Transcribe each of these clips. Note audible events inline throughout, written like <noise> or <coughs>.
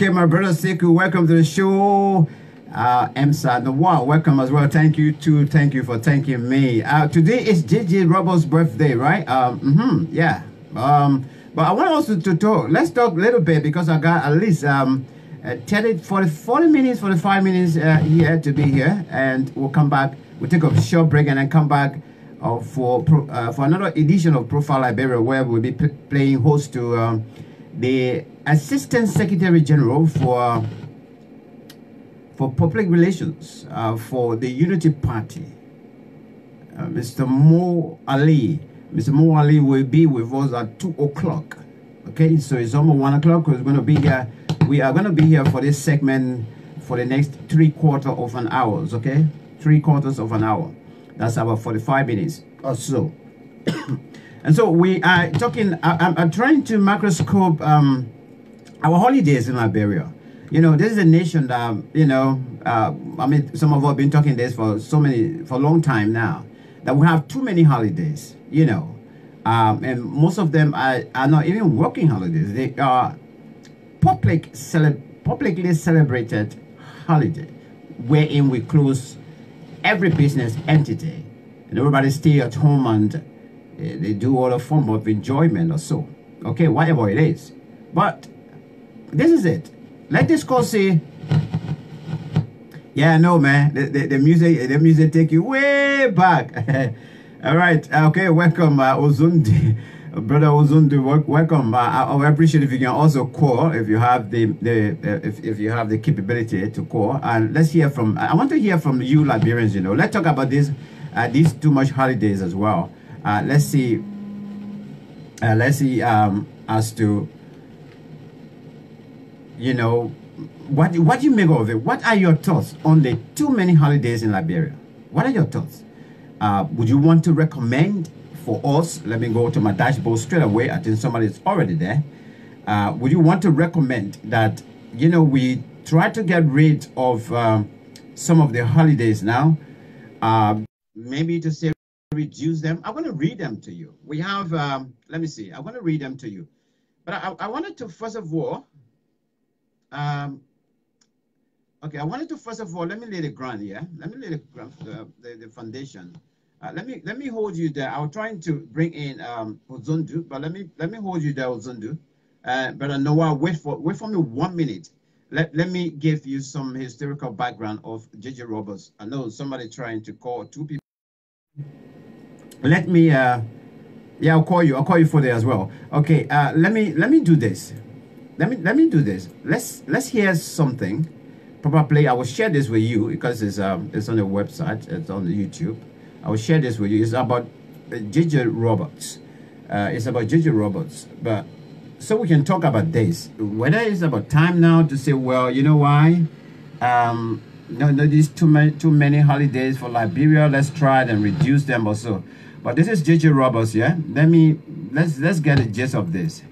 Okay, my brother Seku, welcome to the show. Uh, Emsa Noir, welcome as well. Thank you too. Thank you for thanking me. Uh, today is JJ Roberts' birthday, right? Um, mm-hmm, yeah. Um, but I want also to talk. Let's talk a little bit because I got at least um, uh, 30, 40, 40 minutes, 45 minutes uh, here to be here, and we'll come back. We'll take a short break and then come back uh, for pro, uh, for another edition of Profile Liberia, where we'll be playing host to um, the Assistant Secretary General for for Public Relations uh, for the Unity Party, uh, Mr. Mo Ali. Mr. Mo Ali will be with us at two o'clock. Okay, so it's almost one o'clock. We're going to be here. We are going to be here for this segment for the next three quarter of an hour. Okay, three quarters of an hour. That's about forty-five minutes or so. <coughs> and so we are talking. I, am trying to microscope. Um, our holidays in Liberia. You know, this is a nation that, you know, uh, I mean, some of us have been talking this for so many, for a long time now, that we have too many holidays, you know. Um, and most of them are, are not even working holidays. They are public cele publicly celebrated holiday, wherein we close every business entity and everybody stay at home and uh, they do all a form of enjoyment or so. Okay, whatever it is. But this is it. Let this call say, yeah, no, man. The, the, the, music, the music take you way back. <laughs> All right. Okay. Welcome, uh, Ozundi. <laughs> Brother Ozundi, welcome. Uh, I, I appreciate if you can also call if you have the the uh, if, if you have the capability to call. And let's hear from. I want to hear from you, Liberians. You know, let's talk about this uh, these too much holidays as well. Uh, let's see. Uh, let's see um, as to you know, what, what do you make of it? What are your thoughts on the too many holidays in Liberia? What are your thoughts? Uh, would you want to recommend for us? Let me go to my dashboard straight away. I think somebody's already there. Uh, would you want to recommend that, you know, we try to get rid of um, some of the holidays now? Uh, maybe to say reduce them. I want to read them to you. We have, um, let me see, I want to read them to you. But I, I wanted to, first of all, um, okay, I wanted to first of all let me lay the ground here. Let me lay the ground, the, the, the foundation. Uh, let me let me hold you there. I was trying to bring in um Ozundu, but let me let me hold you there, Ozundu. Uh, but I know I wait for wait for me one minute. Let let me give you some historical background of JJ Roberts. I know somebody trying to call two people. Let me uh yeah, I'll call you. I'll call you for there as well. Okay, uh let me let me do this let me let me do this. Let's let's hear something. Probably I will share this with you because it's um it's on the website. It's on the YouTube. I will share this with you. It's about JJ uh, Roberts. Uh, it's about JJ Roberts. But so we can talk about this. Whether it's about time now to say, well, you know why? Um, no, no, too many too many holidays for Liberia. Let's try and reduce them also. But this is JJ Roberts, yeah. Let me let's let's get a gist of this.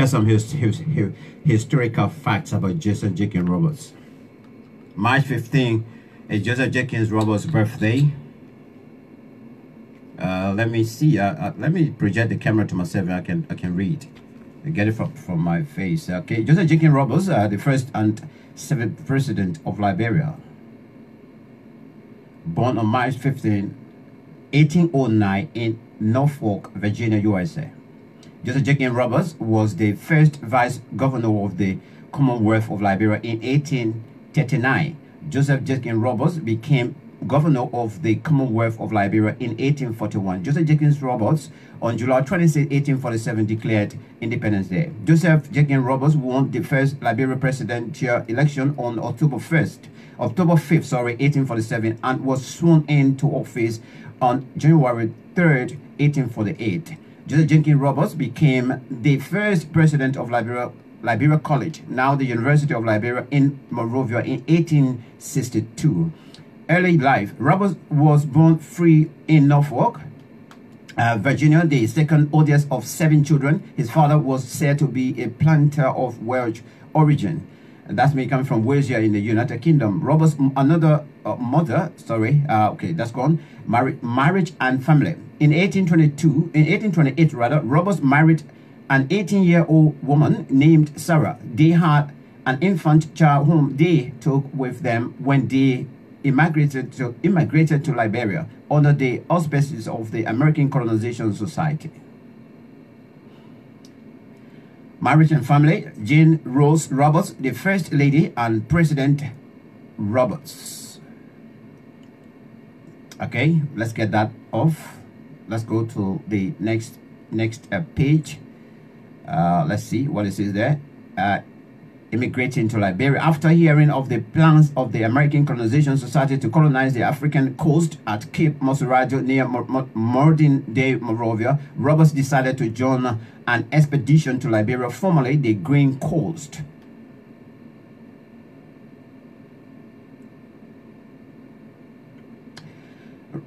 Get some his, his, his, historical facts about Joseph Jenkins Roberts. March 15 is Joseph Jenkins Roberts' birthday. Uh, let me see. Uh, uh, let me project the camera to myself and I can I can read. I get it from, from my face. Okay, Joseph Jenkins Roberts, uh, the first and seventh president of Liberia. Born on March 15, 1809 in Norfolk, Virginia, USA. Joseph Jenkins Roberts was the first vice governor of the Commonwealth of Liberia in 1839. Joseph Jenkins Roberts became governor of the Commonwealth of Liberia in 1841. Joseph Jenkins Roberts, on July 26, 1847, declared Independence Day. Joseph Jenkins Roberts won the first Liberia presidential election on October 1st, October 5th, sorry, 1847, and was sworn into office on January 3rd, 1848. Jenkins Roberts became the first president of Liberia Liberia College, now the University of Liberia in Monrovia in 1862 early life, Roberts was born free in Norfolk, uh, Virginia, the second oldest of seven children. His father was said to be a planter of Welsh origin. That's me coming from Wales in the United Kingdom. Roberts' another uh, mother, sorry, uh, okay, that's gone. Marri marriage and family. In 1822, in 1828 rather, Roberts married an 18-year-old woman named Sarah. They had an infant child whom they took with them when they immigrated to, immigrated to Liberia under the auspices of the American Colonization Society. Marriage and family, Jane Rose Roberts, the First Lady and President Roberts. Okay, let's get that off. Let's go to the next next uh, page. Uh, let's see what it says there. Uh, immigrating to Liberia after hearing of the plans of the American Colonization Society to colonize the African coast at Cape Mesurado near modern-day Monrovia, Roberts decided to join an expedition to Liberia, formerly the Green Coast.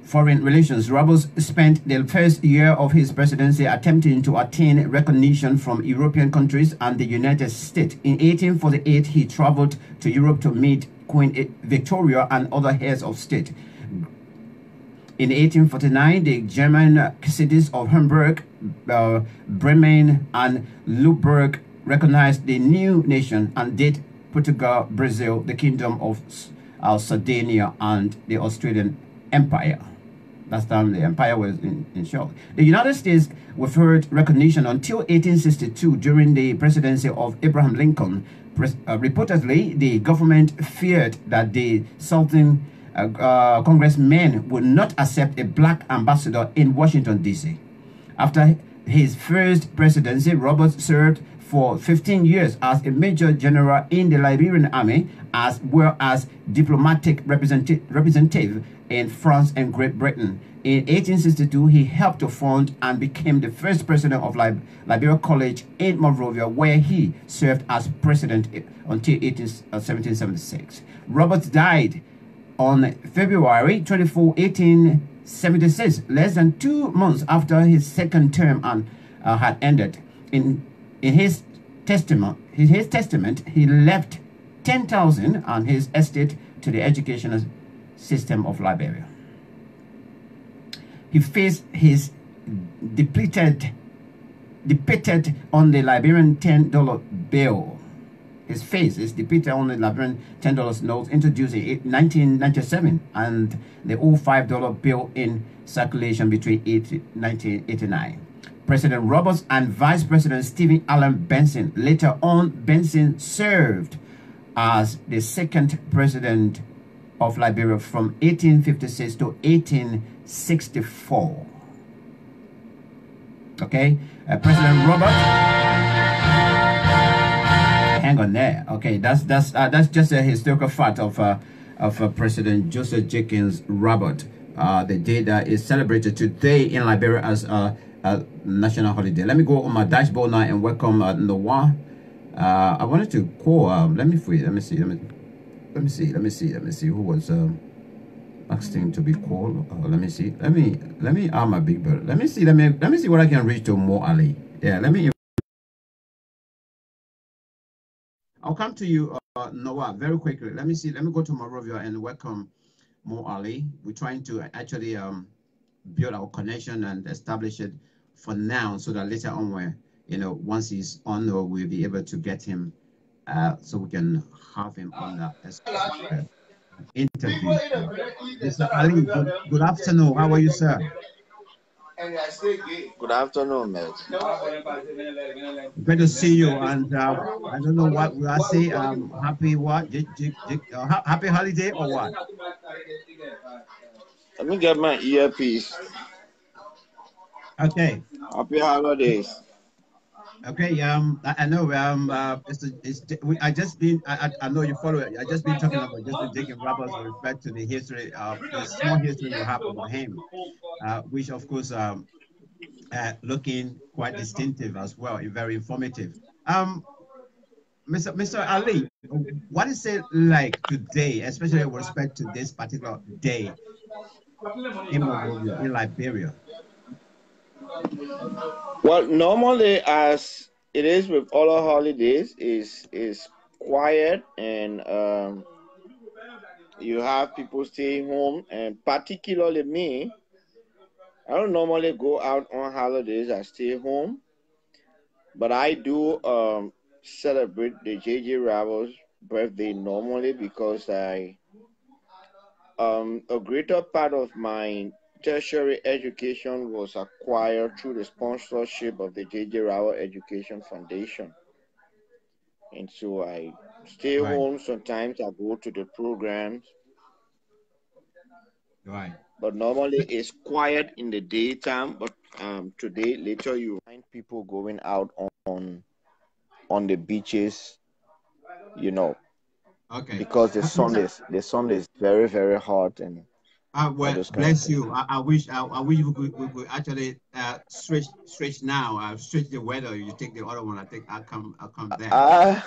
Foreign relations, Roberts spent the first year of his presidency attempting to attain recognition from European countries and the United States. In 1848, he traveled to Europe to meet Queen Victoria and other heads of state. In 1849, the German cities of Hamburg, uh, Bremen, and Luxembourg recognized the new nation and did Portugal, Brazil, the Kingdom of uh, Sardinia, and the Austrian Empire. Last time the empire was in, in shock. The United States withheld recognition until 1862 during the presidency of Abraham Lincoln. Uh, reportedly, the government feared that the Southern uh, uh, congressmen would not accept a black ambassador in Washington, D.C. After his first presidency, Roberts served for 15 years as a major general in the Liberian army as well as diplomatic representative in France and Great Britain. In 1862, he helped to found and became the first president of Lib Liberia College in Monrovia, where he served as president until 18, uh, 1776. Roberts died on February 24, 1876, less than two months after his second term and, uh, had ended. In, in his testament, in his testament, he left 10,000 on his estate to the educational system of Liberia. He faced his depleted, depicted on the Liberian $10 bill. His face is depicted on the Liberian $10 notes introduced in 1997 and the old $5 bill in circulation between 1989. President Roberts and Vice President Stephen Allen Benson. Later on, Benson served as the second president of Liberia from 1856 to 1864. Okay, uh, President Robert. Hang on there. Okay, that's that's uh, that's just a historical fact of uh, of uh, President Joseph Jenkins Robert. Uh, the day that is celebrated today in Liberia as a, a, national holiday. Let me go on my dashboard now and welcome uh, Noah. Uh, I wanted to call. Um, let me free. Let me see. Let me let me see. Let me see. Let me see who was um, asking to be called. Uh, let me see. Let me let me arm my big bird. Let me see. Let me let me see what I can reach to Mo Ali. Yeah. Let me. I'll come to you, uh, Noah, very quickly. Let me see. Let me go to Monrovia and welcome Mo Ali. We're trying to actually um, build our connection and establish it for now, so that later on, where you know, once he's on, we'll be able to get him, uh, so we can have him on the interview. Mr. Ali, good, good afternoon. How are you, sir? Good afternoon, mate. Good to see you. And uh, I don't know what will I say. Um, happy what? J- J- J- uh, happy holiday or what? Let me get my earpiece. Okay. Happy holidays. Okay, um, I, I know, um, uh, it's, it's, we, I just been, I, I know you follow it. I just been talking about just Jacob Roberts with respect to the history, uh, the small history we have about him, uh, which of course, um, uh, looking quite distinctive as well, and very informative. Um, Mr. Mr. Ali, what is it like today, especially with respect to this particular day in, in Liberia? Well, normally, as it is with all our holidays, is is quiet and um, you have people staying home, and particularly me. I don't normally go out on holidays. I stay home, but I do um, celebrate the JJ Ravels birthday normally because I um, a greater part of my tertiary education was acquired through the sponsorship of the J.J. Rao Education Foundation. And so I stay right. home. Sometimes I go to the programs. Right. But normally it's quiet in the daytime. But um, today, later, you find people going out on on the beaches, you know. Okay. Because the sun is the sun is very very hot and uh, well, bless you. I, I, wish I, I wish we could, we could actually uh, switch switch now. Uh, switch the weather. You take the other one. I think I'll come. I'll come back. Uh,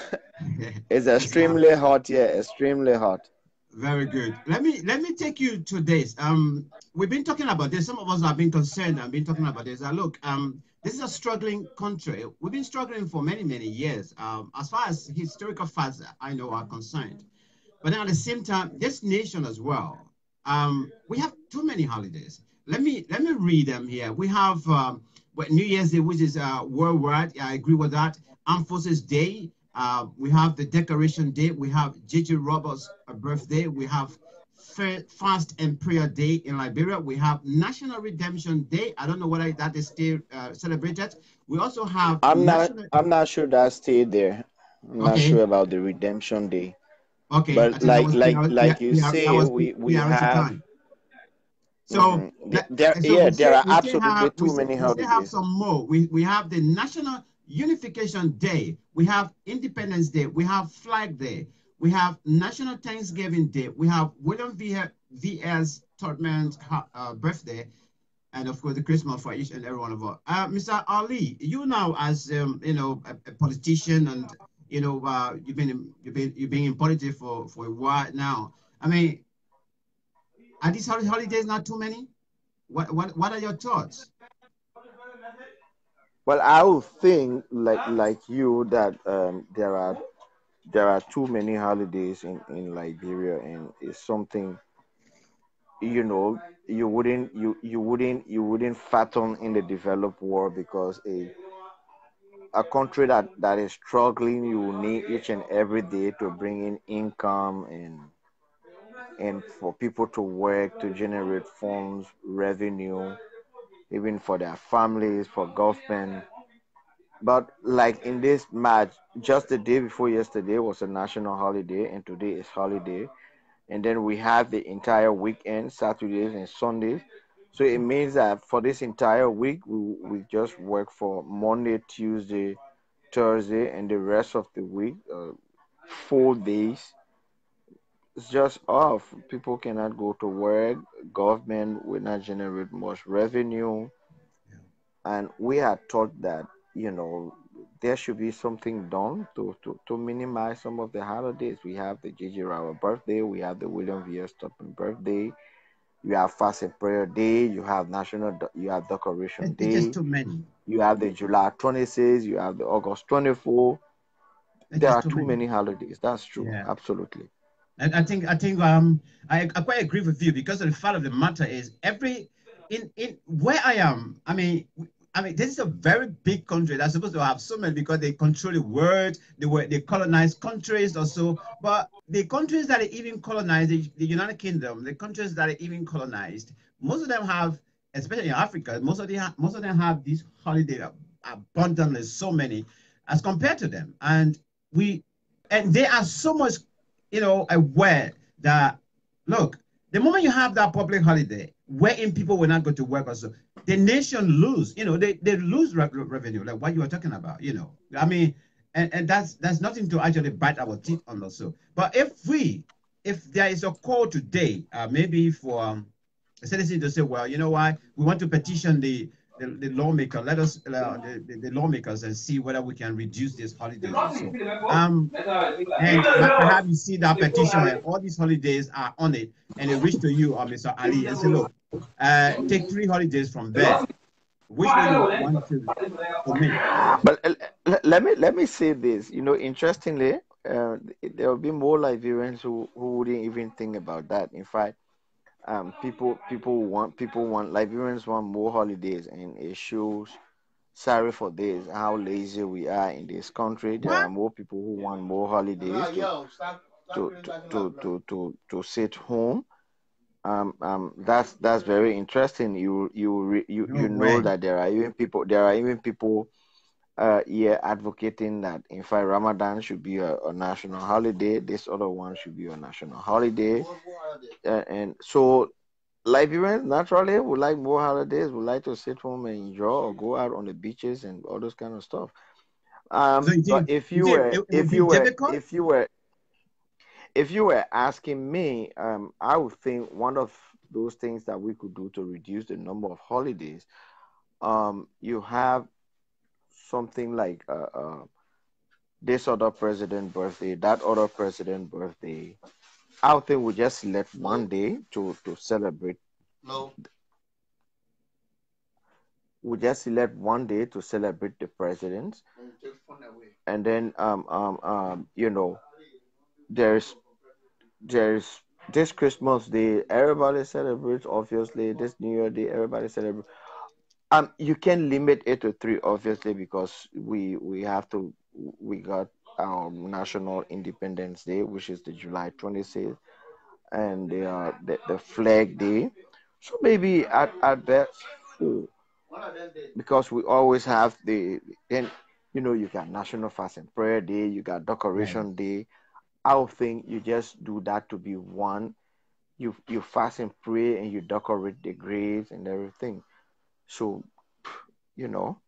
<laughs> it's extremely hot. Yeah, extremely hot. Very good. Let me let me take you to this. Um, we've been talking about this. Some of us have been concerned. I've been talking about this. Uh, look, um, this is a struggling country. We've been struggling for many many years. Um, as far as historical facts I know are concerned, but then at the same time, this nation as well um, we have too many holidays. Let me let me read them here. We have um, New Year's Day, which is uh, worldwide. I agree with that. Armed Forces Day. Uh, we have the Decoration Day. We have J.J. Roberts' birthday. We have Fast and Prayer Day in Liberia. We have National Redemption Day. I don't know whether that is still uh, celebrated. We also have. I'm National... not. I'm not sure that's still there. I'm okay. not sure about the Redemption Day. Okay. But like like like you say, we we have. So mm-hmm. there, so yeah, there are absolutely have, too many holidays. We have some more. We we have the National Unification Day. We have Independence Day. We have Flag Day. We have National Thanksgiving Day. We have William V. V.S. Uh, birthday, and of course the Christmas for each and every one of us. Uh, Mr. Ali, you now as um, you know a, a politician and you know, uh, you've been you've been you've been in politics for for a while now. I mean, are these holidays not too many? What what what are your thoughts? Well, I would think like like you that um, there are there are too many holidays in in Liberia, and it's something you know you wouldn't you you wouldn't you wouldn't fathom in the developed world because a a country that that is struggling you need each and every day to bring in income and and for people to work to generate funds revenue even for their families for government. But like in this match just the day before yesterday was a national holiday and today is holiday. And then we have the entire weekend saturdays and sundays so it means that for this entire week, we, we just work for Monday, Tuesday, Thursday, and the rest of the week, uh, four days. It's just off. People cannot go to work. Government will not generate much revenue. And we are taught that, you know, there should be something done to, to, to minimize some of the holidays. We have the Gigi Rao birthday, we have the William V.S. Tubman birthday, you have fast and prayer day, you have national, you have decoration it's day. Just too many. You have the July 26, you have the August 24. there are too, many. many. holidays. That's true. Yeah. Absolutely. And I think I think um I, I quite agree with you because the fact of the matter is every in in where I am, I mean I mean, this is a very big country that's supposed to have so many because they control the world, they were they colonize countries or so. But the countries that are even colonized, the, the United Kingdom, the countries that are even colonized, most of them have, especially in Africa, most of them most of them have these holiday abundantly, so many, as compared to them. And we and they are so much, you know, aware that look, the moment you have that public holiday, wherein people will not go to work also, the nation lose, you know, they, they lose re revenue, like what you were talking about, you know. I mean, and, and that's that's nothing to actually bite our teeth on also. But if we, if there is a call today, uh, maybe for um, a citizen to say, well, you know why we want to petition the the, the lawmaker, let us uh, the, the, the, lawmakers and see whether we can reduce these holidays. Also. Um, and perhaps you see that petition where all these holidays are on it, and it reach to you, or uh, Mr. Ali, and say, look, uh, take three holidays from there. Which one you want to commit? But uh, let me let me say this. You know, interestingly, uh, there will be more Liberians who, who wouldn't even think about that. In fact, um, people people want people want Liberians want more holidays, and it shows. Sorry for this. How lazy we are in this country. There are more people who want more holidays to to, to, to, to, to, to sit home um, um, that's that's very interesting. You you you you know that there are even people there are even people uh here advocating that in fact Ramadan should be a, a national holiday. This other one should be a national holiday, uh, and so Liberians naturally would like more holidays. Would like to sit home and enjoy or go out on the beaches and all those kind of stuff. Um, so but if you were if you were if you were if you were asking me, um, I would think one of those things that we could do to reduce the number of holidays, um, you have something like uh, uh, this other president birthday, that other president birthday. I would think we just select one day to to celebrate. No. We just select one day to celebrate the presidents, and then um um um you know, there's there's this Christmas Day, everybody celebrates. Obviously, this New Year Day, everybody celebrates. Um, you can limit it to three, obviously, because we we have to. We got our National Independence Day, which is the July 26th, and the uh, the, the Flag Day. So maybe at at best four, because we always have the then you know you got National Fast and Prayer Day, you got Decoration Day I would think you just do that to be one. You you fast and pray and you decorate the graves and everything. So, you know.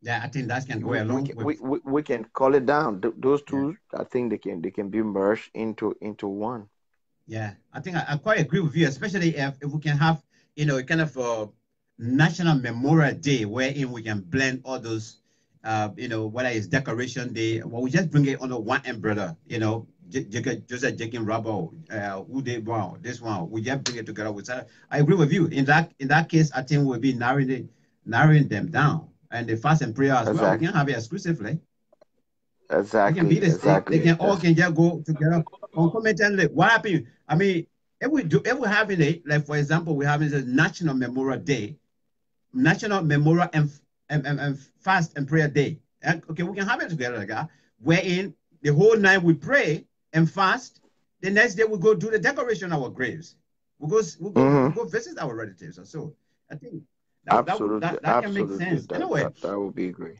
Yeah, I think that can go along. We, with... we, we, we can call it down. those two, yeah. I think they can they can be merged into into one. Yeah, I think I, I quite agree with you, especially if, if we can have you know a kind of a national memorial day wherein we can blend all those uh, you know, whether it's decoration day, well, we just bring it under one umbrella, you know, Joseph Jacob Rubble, uh, who they wow, this one, we just bring it together with that. I agree with you. In that in that case, I think we'll be narrowing narrowing them down. And the fast and prayer as exactly. well, we can have it exclusively. Exactly. can be the exactly. They can all can just go together concomitantly. What happened? I mean, if we do if we have it, like for example, we have a National Memorial Day, National Memorial and, and, and, and Fast and Prayer Day. And, okay, we can have it together, like that, wherein the whole night we pray and fast. The next day we go do the decoration of our graves. We go, we go, mm-hmm. we go visit our relatives or so. I think that, absolutely, that, that, that absolutely. can make sense. That, anyway, that, that would be great.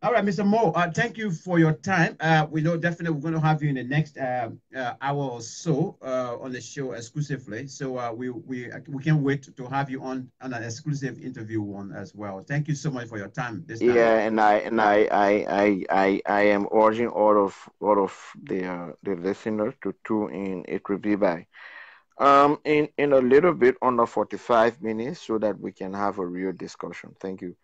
All right, Mr. Mo, uh, thank you for your time. Uh, we know definitely we're going to have you in the next uh, uh hour or so uh, on the show exclusively. So uh, we we we can't wait to have you on on an exclusive interview one as well. Thank you so much for your time. This time. Yeah, and I and I I I I, I am urging all of all of the the listeners to tune in. It will be by um in in a little bit under forty five minutes so that we can have a real discussion. Thank you.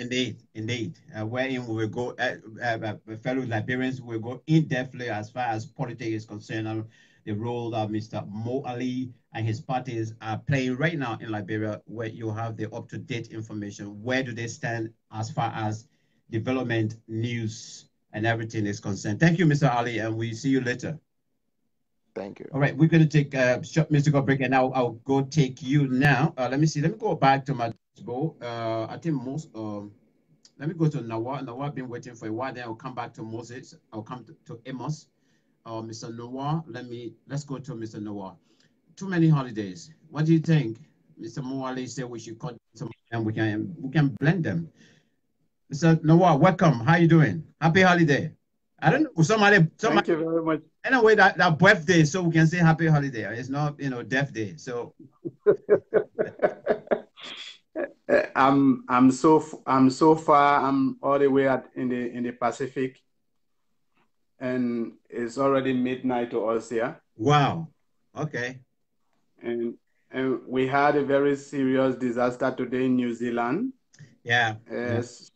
Indeed, indeed. Uh, wherein we will go, uh, uh, uh, fellow Liberians we will go in depthly as far as politics is concerned, and the role that Mr. Mo Ali and his parties are playing right now in Liberia, where you have the up-to-date information. Where do they stand as far as development news and everything is concerned. Thank you, Mr. Ali, and we see you later. Thank you. All right, we're going to take a short musical break, and I'll, I'll go take you now. Uh, let me see. Let me go back to my go. Uh, I think most. Um, let me go to Nawa. Nawa, I've been waiting for a while. Then I'll come back to Moses. I'll come to, to Amos. Uh, Mr. Noah. Let me. Let's go to Mr. Noah. Too many holidays. What do you think? Mr. Mo Ali said we should cut some and we can we can blend them. Mr. Noah, welcome. How you doing? Happy holiday. I don't know. Somebody, somebody. Thank you very much. Anyway, that, that birthday, so we can say happy holiday. It's not, you know, death day. So <laughs> I'm I'm so I'm so far. I'm all the way at, in the in the Pacific, and it's already midnight to us here. Wow. Okay. And and we had a very serious disaster today in New Zealand. Yeah. Yes.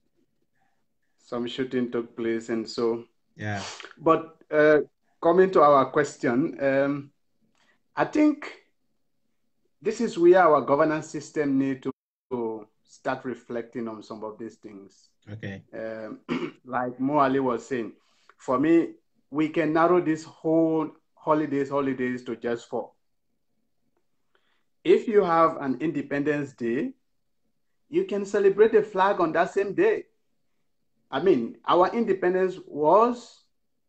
Some shooting took place, and so. Yeah. But uh, coming to our question, um, I think this is where our governance system need to, to start reflecting on some of these things. Okay. Um, <clears throat> like Mo Ali was saying, for me, we can narrow this whole holidays, holidays to just four. If you have an Independence Day, you can celebrate the flag on that same day. I mean, our independence was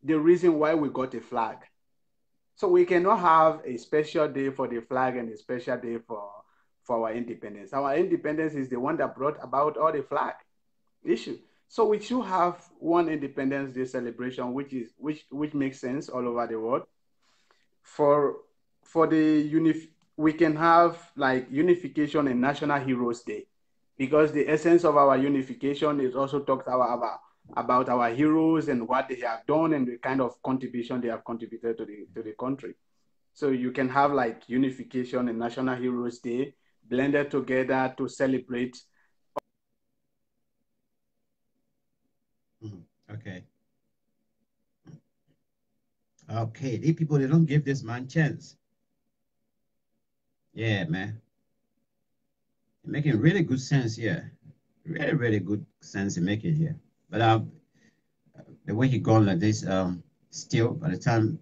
the reason why we got a flag. So we cannot have a special day for the flag and a special day for, for our independence. Our independence is the one that brought about all the flag issue. So we should have one Independence Day celebration, which is which which makes sense all over the world. For for the unif we can have like unification and National Heroes Day because the essence of our unification is also talks about, about about our heroes and what they have done and the kind of contribution they have contributed to the to the country. So you can have like unification and National Heroes Day blended together to celebrate. Mm-hmm. Okay. Okay, these people they don't give this man chance. Yeah, man. making really good sense here. Really, really good sense in making here. But um, the way he gone like this, um, still by the time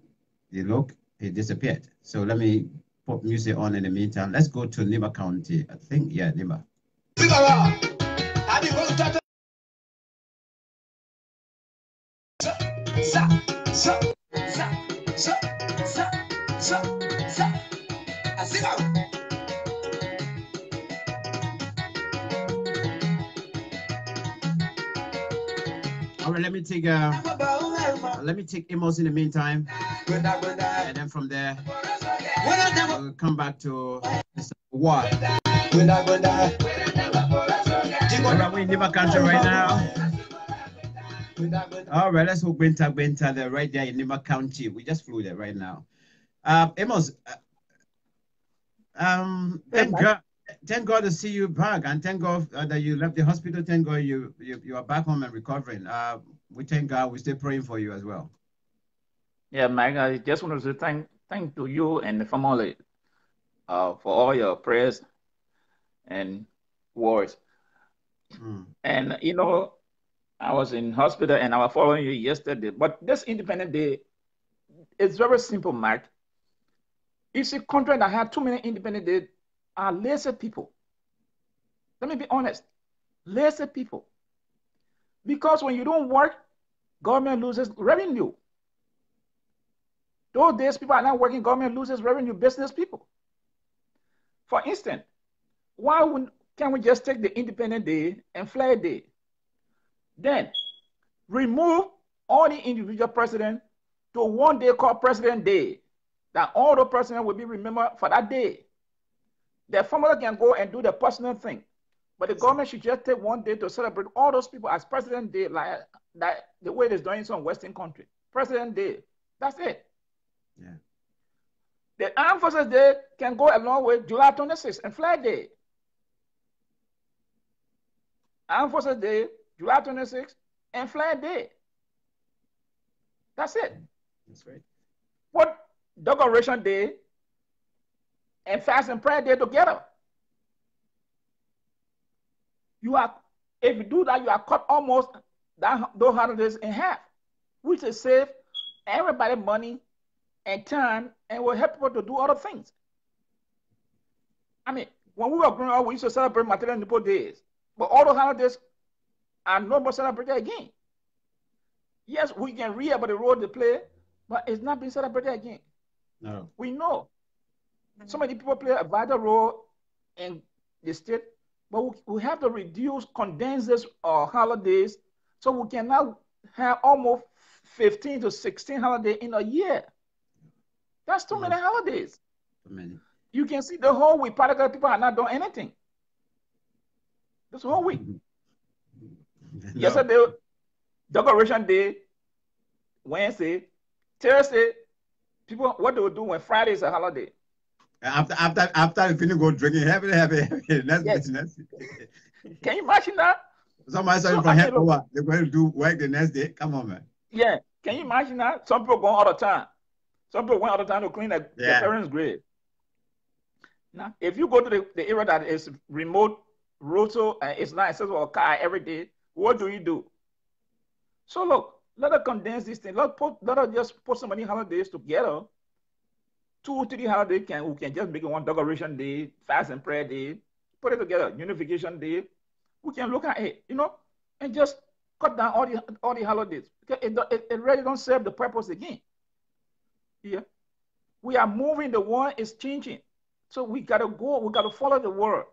he look, he disappeared. So let me put music on in the meantime. Let's go to Nimba County. I think, yeah, Nimba. All right, let me take uh, let me take Amos in the meantime, and then from there we'll come back to what. All right, we're in Nimba country right now. All right, let's hope Benta Benta there, right there in Nimba County. We just flew there right now. Uh, Amos, uh, um, thank God, thank God to see you back, and thank God uh, that you left the hospital. Thank God you you, you are back home and recovering. Uh, we thank God. We stay praying for you as well. Yeah, Mike. I just want to say thank thank to you and the family uh, for all your prayers and words. Mm. And you know, I was in hospital and I was following you yesterday. But this Independent Day, it's very simple, Mark. It's a country that had too many Independent Days are lazy people. Let me be honest. Lazy people. Because when you don't work, government loses revenue. Those days people are not working, government loses revenue, business people. For instance, why can't we just take the Independent Day and Flag Day? Then remove all the individual president to one day called President Day. That all the president will be remembered for that day. The family can go and do the personal thing. But the government should just take one day to celebrate all those people as President Day, like that the way it is done in some Western country. President Day. That's it. Yeah. The Armed Forces Day can go along with July 26th and Flag Day. Armed Forces Day, July 26th, and Flag Day. That's it. That's right. Put Decoration Day and Fast and Prayer Day together. You are, if you do that, you are cut almost that those holidays in half, which is save everybody money and time and will help people to do other things. I mean, when we were growing up, we used to celebrate Martin Luther King days, but all the holidays are no more celebrated again. Yes, we can read about the role they play, but it's not being celebrated again. No. We know. So many people play a vital role in the state, but we, we have to reduce, condense this uh, holidays so we can now have almost 15 to 16 holidays in a year. That's too many holidays. Too many. You can see the whole week, practically people are not doing anything. This whole week. No. <laughs> <laughs> Yesterday, decoration day, Wednesday, Thursday, people what they will do when Friday is a holiday. After after after you finish go drinking heavy, heavy, heavy. <laughs> Next Yes. business. Can you imagine that? Somebody said So, from mean, over, they're going to do work the next day. Come on, man. Yeah. Can you imagine that? Some people go all the time. Some people went all the time to clean their, their parents' grave. Now, if you go to the, the area that is remote, rural, and it's not accessible a car every day, what do you do? So look, let us condense this thing. Let put let us just put so many holidays together. Two, three holidays can we can just make it one decoration day, fast and prayer day, put it together, unification day. We can look at it, you know, and just cut down all the all the holidays. Because it, it, it really don't serve the purpose again. Yeah. We are moving, the world is changing. So we gotta go, we gotta follow the world.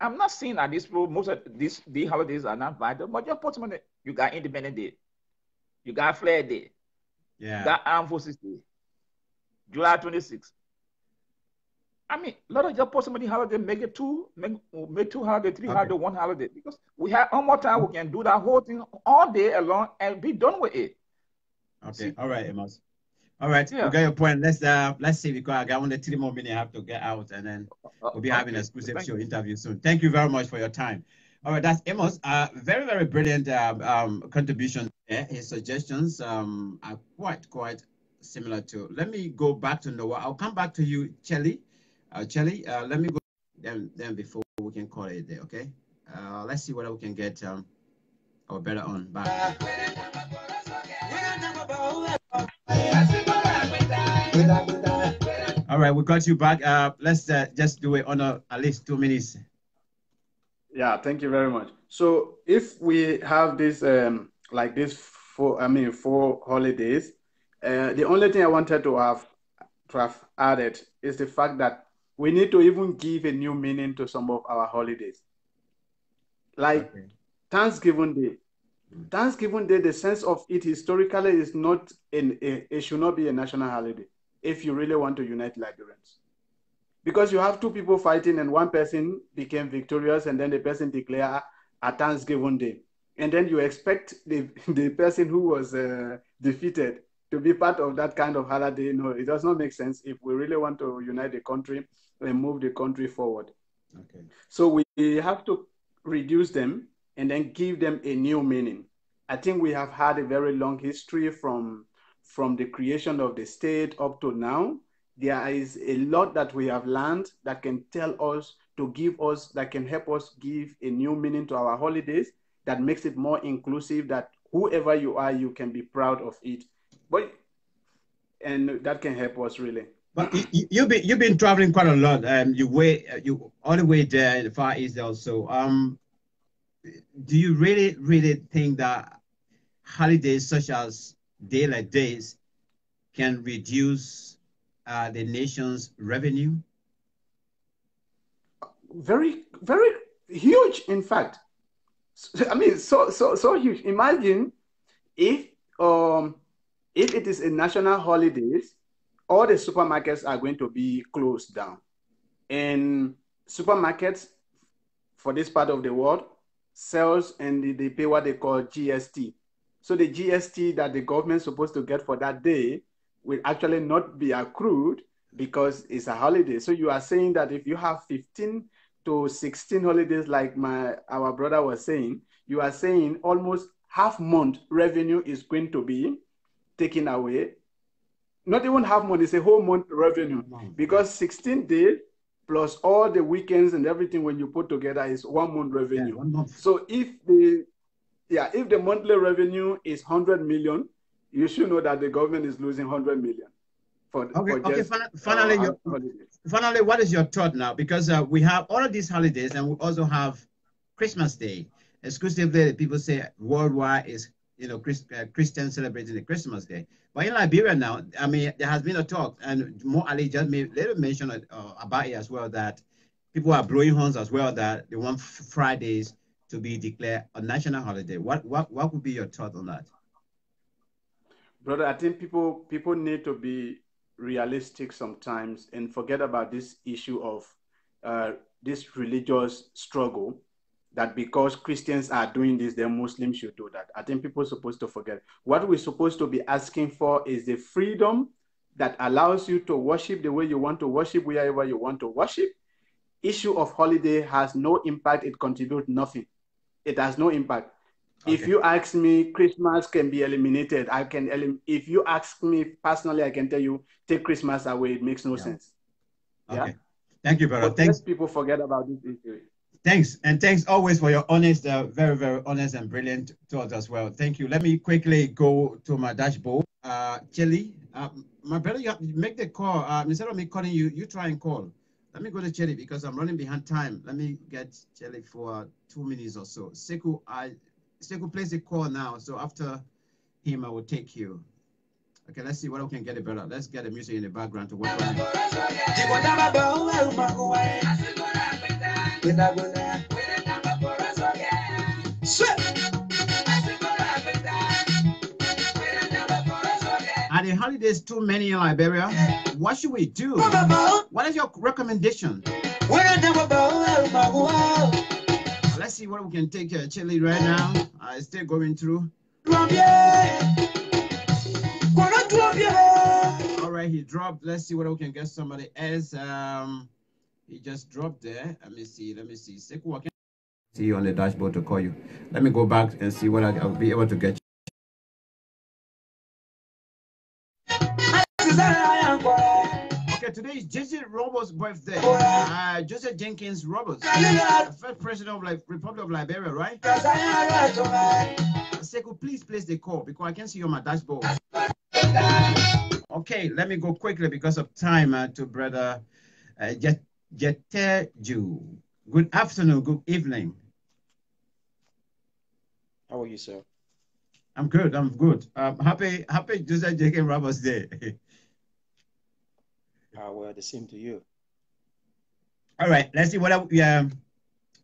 I'm not saying that this people, most of these the holidays are not vital, but just put it. You got Independent Day, you got Flag Day, you Yeah. got Armed Forces Day, July 26th. I mean, let us just put of holiday, make it two, make, make two holiday, three Okay. holiday, one holiday. Because we have one more time, we can do that whole thing all day along and be done with it. Okay. See- All right, Amos. All right. Yeah. We got your point. Let's uh let's see because I got only three more minutes I have to get out and then we'll be having an exclusive Thank show you. interview soon. Thank you very much for your time. All right, that's Amos. Uh, very, very brilliant um, um, contribution there. His suggestions um, are quite, quite similar to. Let me go back to Noah. I'll come back to you, Chelly. Uh, Chelly, uh, let me go then, then before we can call it there. okay? Uh, let's see whether we can get um, our better on back. All right, we got you back. Uh, let's uh, just do it on a, at least two minutes. Yeah, thank you very much. So if we have this um like this four I mean four holidays, uh, the only thing I wanted to have to have added is the fact that we need to even give a new meaning to some of our holidays. Like Okay. Thanksgiving Day. Thanksgiving Day, the sense of it historically is not in a, it should not be a national holiday if you really want to unite Liberians. Because you have two people fighting and one person became victorious and then the person declare a Thanksgiving Day. And then you expect the, <laughs> the person who was uh, defeated to be part of that kind of holiday. No, it does not make sense if we really want to unite the country and move the country forward. Okay. So we have to reduce them and then give them a new meaning. I think we have had a very long history from from the creation of the state up to now. There is a lot that we have learned that can tell us to give us that can help us give a new meaning to our holidays that makes it more inclusive that whoever you are you can be proud of it. But and that can help us really. But you, you- you've been you've been traveling quite a lot, and you way you all the way there in the Far East also. Um, do you really really think that holidays such as daylight days can reduce uh, the nation's revenue? very very huge in fact. I mean so so so huge. Imagine if um if it is a national holidays all the supermarkets are going to be closed down. And supermarkets for this part of the world sells and they pay what they call gst so the gst that the government is supposed to get for that day will actually not be accrued because it's a holiday. So you are saying that if you have 15 to 16 holidays like my our brother was saying you are saying almost half month revenue is going to be taken away. Not even half month it's a whole month revenue. Because 16 days plus all the weekends and everything when you put together is one month Yeah, revenue one month. so if the yeah, if the monthly revenue is 100 million, you should know that the government is losing 100 million. For, okay, for okay. Just, finally, uh, your, finally, what is your thought now? Because uh, we have all of these holidays, and we also have Christmas Day. Exclusively, people say worldwide is you know Christ, uh, Christians celebrating the Christmas Day. But in Liberia now, I mean, there has been a talk, and Mo Ali just made little mention uh, about it as well that people are blowing horns as well that they want Fridays to be declared a national holiday. What what what would be your thought on that? Brother, I think people people need to be realistic sometimes and forget about this issue of uh, this religious struggle that because Christians are doing this, then Muslims should do that. I think people are supposed to forget. What we're supposed to be asking for is the freedom that allows you to worship the way you want to worship, wherever you want to worship. Issue of holiday has no impact, it contributes nothing. It has no impact. Okay. If you ask me, Christmas can be eliminated. I can. Elim- if you ask me personally, I can tell you, take Christmas away. It makes no yeah. sense. Okay. Yeah. Thank you, brother. Thanks. People forget about this issue. Thanks, and thanks always for your honest, uh, very, very honest and brilliant thoughts as well. Thank you. Let me quickly go to my dashboard. Uh, Chili, uh, my brother, you, have, make the call. Uh, instead of me calling you, you try and call. Let me go to Chili because I'm running behind time. Let me get Chili for two minutes or so. Seku, I Seku place the call now. So after him, I will take you. Okay, let's see what we can get it better. Let's get the music in the background to work on holidays too many in Liberia? What should we do? What is your recommendation? Let's see what we can take uh, Chile right now. Uh, still going through. All right, he dropped. Let's see what we can get somebody else. Um, he just dropped there. Let me see. Let me see. See you on the dashboard to call you. Let me go back and see what I, will be able to get. Okay, today is JJ Roberts' birthday. Uh, Joseph Jenkins Roberts, first president of like Republic of Liberia, right? Seku, please place the call because I can see you on my dashboard. Okay, let me go quickly because of time uh, to brother uh, Jeteju. Good afternoon, good evening. How are you, sir? I'm good. I'm good. Um, happy, happy Joseph Jenkins Roberts Day. <laughs> uh, well, the same to you. All right. Let's see what I, um,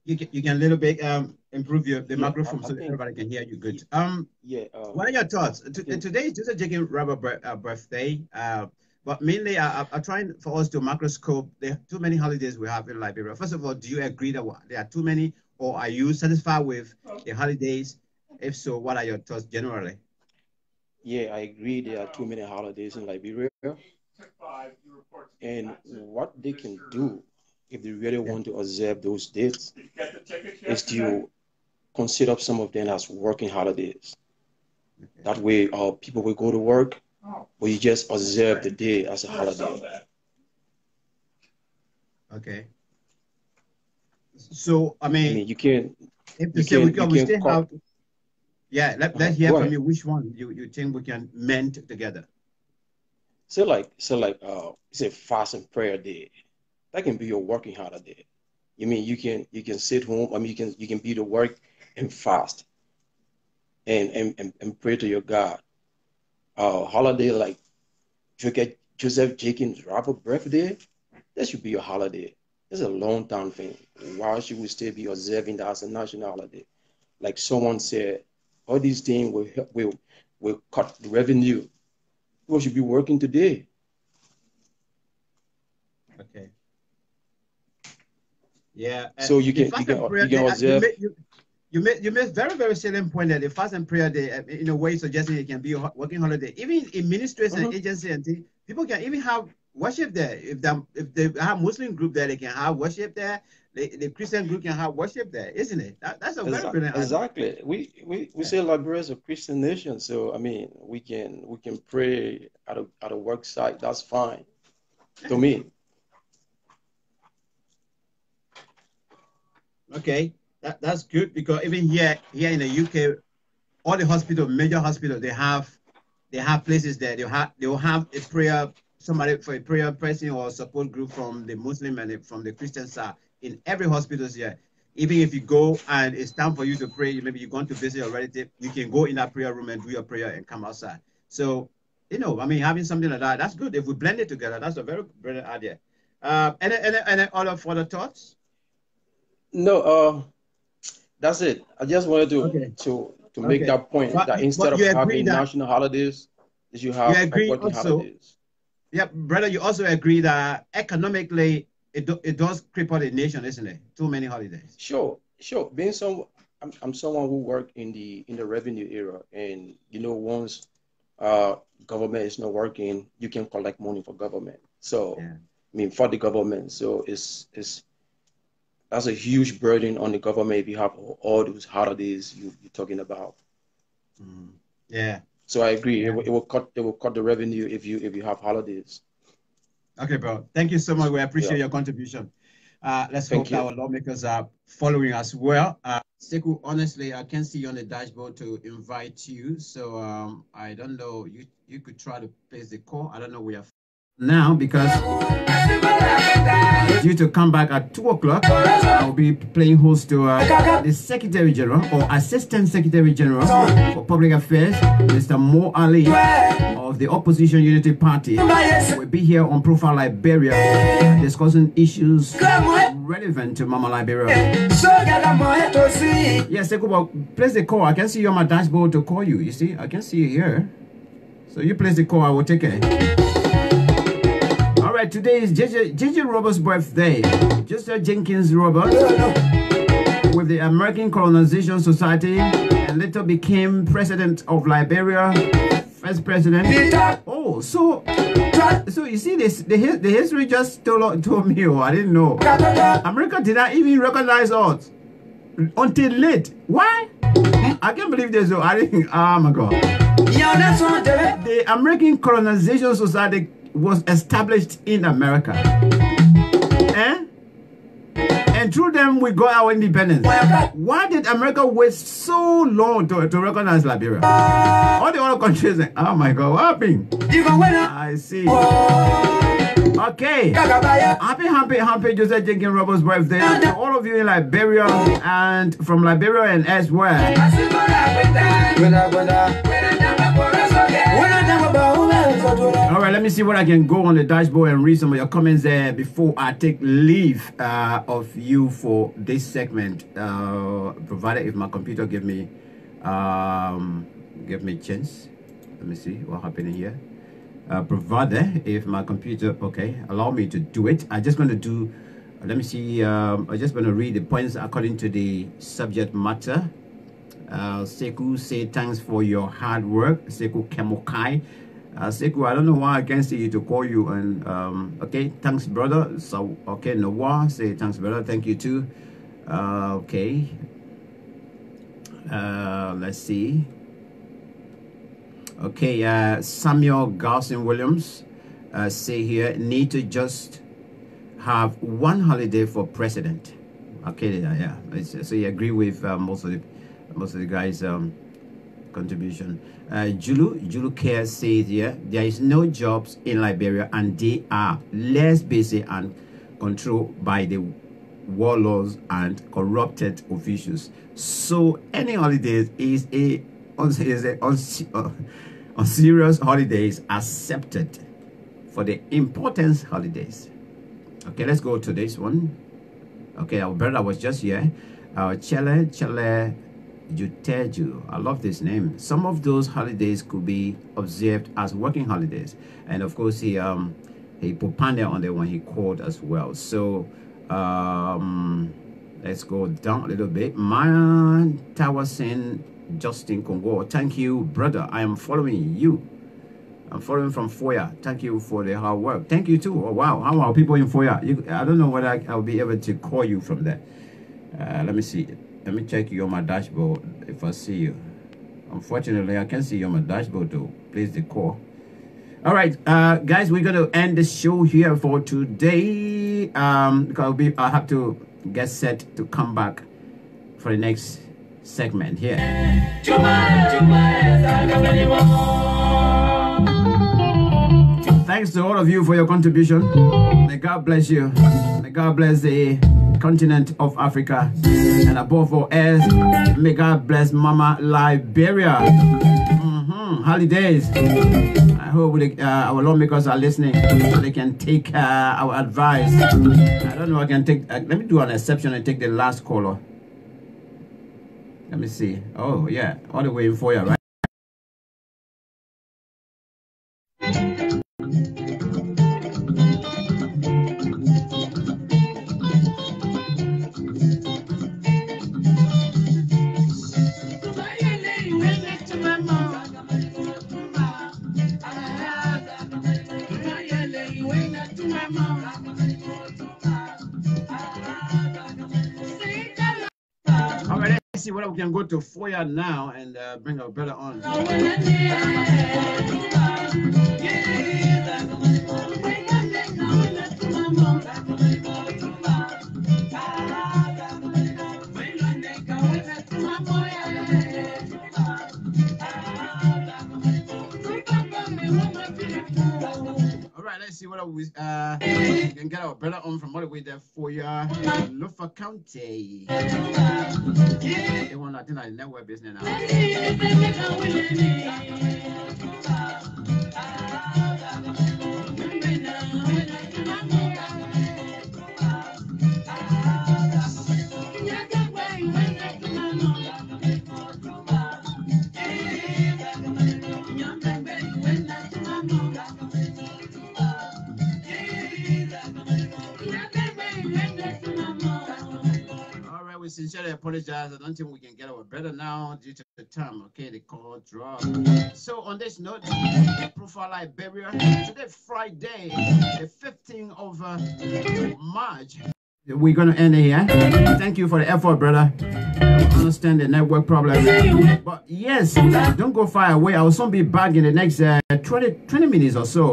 you can, you can a little bit um, improve your the yeah, microphone I, I so everybody can hear you good. Um, yeah. Um, what are your thoughts? T- today is Joseph Jenkins Roberts uh, birthday. Uh, but mainly, I, I'm trying for us to microscope the too many holidays we have in Liberia. First of all, do you agree that there are too many, or are you satisfied with the holidays? If so, what are your thoughts generally? Yeah, I agree. There are too many holidays in Liberia. And what they can do if they really want to observe those dates is to consider some of them as working holidays. Okay. That way, uh, people will go to work but you just observe the day as a holiday. Okay. So I mean, I mean you can. If you say we can, we still have. Yeah, let, let's hear from you. Which one you, you think we can mend together? So like so like uh say fast and prayer day. That can be your working holiday. You mean you can you can sit home, I mean you can you can be to work and fast and and, and, and pray to your God uh, holiday like Joseph Jenkins Robert birthday, that should be a holiday. It's a long time thing. Why should we still be observing that as a national holiday? Like someone said, all these things will help, will will cut the revenue. People should be working today. Okay. Yeah. So you can you can, you can observe. You, you made you made very very salient point that the fast and prayer day uh, in a way suggesting it can be a working holiday. Even in ministries mm-hmm. and agency and things, people can even have worship there. If they if they have Muslim group there, they can have worship there. The, the Christian group can have worship there, isn't it? That, that's a very exactly. brilliant. Exactly. We we we yeah. say Liberia is a Christian nation, so I mean we can we can pray at a at a work site. That's fine to me. Okay that, that's good because even here here in the UK, all the hospital, major hospital, they have they have places there. They have they will have a prayer somebody for a prayer person or support group from the Muslim and from the Christian side in every hospital here. Even if you go and it's time for you to pray, maybe you're going to visit your relative, you can go in that prayer room and do your prayer and come outside. So, you know, I mean, having something like that, that's good. If we blend it together, that's a very brilliant idea. Uh, any, any, any other further thoughts? No, uh, that's it. I just wanted to Okay. to to make Okay. that point But- that instead of having that- national holidays, you have You agree also- holidays. Yeah, brother, you also agree that economically it, do, it does cripple the nation, isn't it? Too many holidays. Sure, sure. Being some, I'm, I'm someone who work in the in the revenue era, and you know, once uh government is not working, you can collect money for government. So, Yeah. I mean, for the government, so it's it's that's a huge burden on the government if you have all, those holidays you, you're talking about. Mm. Yeah. So I agree. It, will, it will cut it will cut the revenue if you if you have holidays. Okay, bro. Thank you so much. We appreciate Yeah. your contribution. Uh, let's Thank hope that you. our lawmakers are following as well. Uh, Seku, honestly, I can't see you on the dashboard to invite you. So um, I don't know. You you could try to place the call. I don't know where. Now, because due to come back at two o'clock, I'll be playing host to uh, the Secretary General or Assistant Secretary General for Public Affairs, Mr. Mo Ali of the Opposition Unity Party. We'll be here on Profile Liberia discussing issues relevant to Mama Liberia. Yes, Sekuba, place the call. I can see you on my dashboard to call you. You see, I can see you here. So you place the call, I will take it. Right, today is JJ, JJ Roberts' birthday. Joseph Jenkins Roberts with the American Colonization Society and later became president of Liberia, first president. Oh, so so you see this the, the history just told, told me, oh, I didn't know. America did not even recognize us until late. Why? I can't believe this. Oh, I didn't. <laughs> Oh my God. The American Colonization Society was established in America. Eh? And through them, we got our independence. Why did America wait so long to, to recognize Liberia? All the other countries, eh, oh my God, what happened? I see. Okay. Happy, happy, happy Joseph Jenkins Roberts' birthday to all of you in Liberia and from Liberia and elsewhere. Right, let me see what I can go on the dashboard and read some of your comments there before I take leave uh, of you for this segment. Uh, provided if my computer give me um, give me chance. Let me see what happening here. Uh, provided if my computer okay allow me to do it. I'm just going to do. Let me see. Um, I'm just going to read the points according to the subject matter. Uh, Seku say thanks for your hard work. Seku Kemokai. Uh, Seku, I don't know why I can't see you to call you. And um, okay, thanks, brother. So okay, Noah say thanks, brother. Thank you too. Uh, okay. Uh, let's see. Okay, uh, Samuel Garson Williams uh, say here need to just have one holiday for president. Okay, yeah, yeah. So you agree with uh, most of the most of the guys' um, contribution. Uh, Julu Julu Care says here there is no jobs in Liberia and they are less busy and controlled by the warlords and corrupted officials. So any holidays is a is a on, <laughs> on serious holidays accepted for the importance holidays. Okay, let's go to this one. Okay, our brother was just here. Uh, Chele Chele Juteju. I love this name. Some of those holidays could be observed as working holidays, and of course he um he put panda on there when he called as well. So um let's go down a little bit. Man Tawasin Justin Congo. Thank you, brother. I am following you. I'm following from Foya. Thank you for the hard work. Thank you too. Oh wow, how are people in Foya? You, I don't know whether I, I'll be able to call you from there. Uh, let me see. Let me check you on my dashboard if I see you. Unfortunately, I can't see you on my dashboard to Please the call. All right, uh, guys, we're gonna end the show here for today. Um, because we, I have to get set to come back for the next segment here. Thanks to all of you for your contribution. May God bless you. May God bless the continent of Africa. And above all else, may God bless Mama Liberia. Mm-hmm. Holidays. I hope uh, our lawmakers are listening so they can take uh, our advice. I don't know, I can take, uh, let me do an exception and take the last caller. Let me see. Oh, yeah, all the way in Foya, right? We can go to Foya now and uh, bring our brother on. Whether we uh, we can get our brother on from all the way there for you, Lofa County. They want think I network business now. Sincerely apologize. I don't think we can get our brother now due to the time. Okay, the call drop. So on this note, Profile Liberia, today Friday, the 15th of uh, March. We're gonna end it here. Thank you for the effort, brother. Understand the network problem. But yes, don't go far away. I will soon be back in the next uh, 20, 20 minutes or so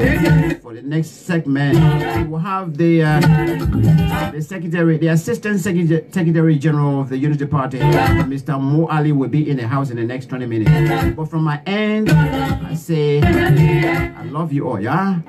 for the next segment. We will have the uh, the secretary, the assistant secretary general of the Unity Party, Mr. Mo Ali, will be in the house in the next 20 minutes. But from my end, I say I love you all, yeah?